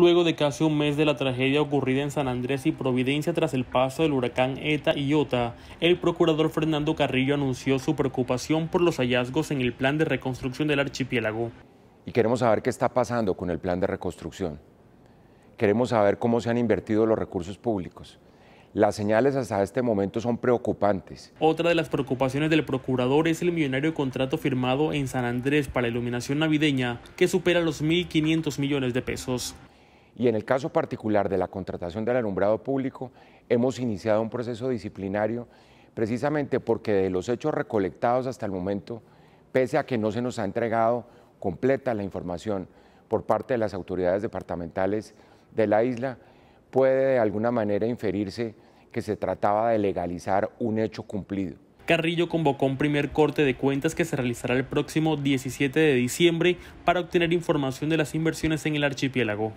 Luego de casi un mes de la tragedia ocurrida en San Andrés y Providencia tras el paso del huracán ETA y OTA, el procurador Fernando Carrillo anunció su preocupación por los hallazgos en el plan de reconstrucción del archipiélago. Y queremos saber qué está pasando con el plan de reconstrucción. Queremos saber cómo se han invertido los recursos públicos las señales hasta este momento son preocupantes. Otra de las preocupaciones del procurador es el millonario contrato firmado en San Andrés para iluminación navideña, que supera los 1.500 millones de pesos. Y en el caso particular de la contratación del alumbrado público, hemos iniciado un proceso disciplinario precisamente porque de los hechos recolectados hasta el momento, pese a que no se nos ha entregado completa la información por parte de las autoridades departamentales de la isla, puede de alguna manera inferirse que se trataba de legalizar un hecho cumplido. Carrillo convocó un primer corte de cuentas que se realizará el próximo 17 de diciembre para obtener información de las inversiones en el archipiélago.